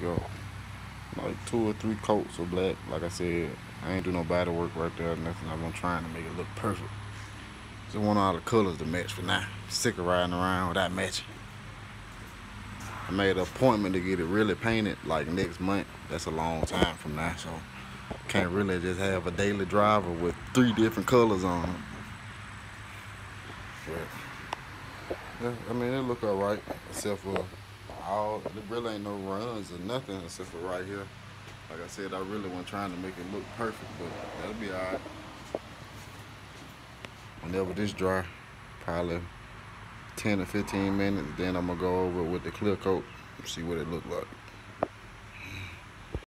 yo, like two or three coats of black. Like I said, I ain't do no battle work right there nothing. I'm trying to make it look perfect. Just want all the colors to match for now. Sick of riding around without matching. I made an appointment to get it really painted like next month. That's a long time from now, so can't really just have a daily driver with three different colors on it. Yeah, I mean, it look alright, except for all, there really ain't no runs or nothing except for right here. Like I said, I really wasn't trying to make it look perfect, but that'll be alright. Whenever this dry, probably 10 or 15 minutes, then I'm gonna go over with the clear coat and see what it look like.